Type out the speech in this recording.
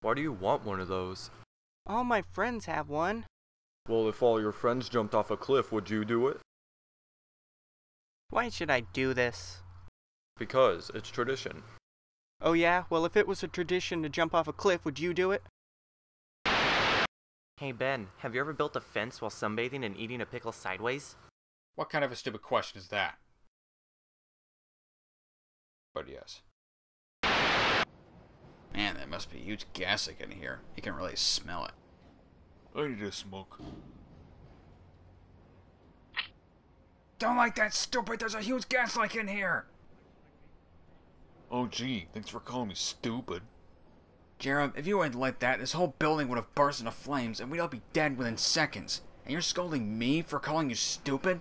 Why do you want one of those? All my friends have one. Well, if all your friends jumped off a cliff, would you do it? Why should I do this? Because it's tradition. Oh yeah? Well, if it was a tradition to jump off a cliff, would you do it? Hey Ben, have you ever built a fence while sunbathing and eating a pickle sideways? What kind of a stupid question is that? But yes. That must be huge gas in here. You can really smell it. I need a smoke. Don't like that stupid, there's a huge gas leak in here! Oh gee, thanks for calling me stupid. Jared, if you hadn't let that, this whole building would have burst into flames and we'd all be dead within seconds. And you're scolding me for calling you stupid?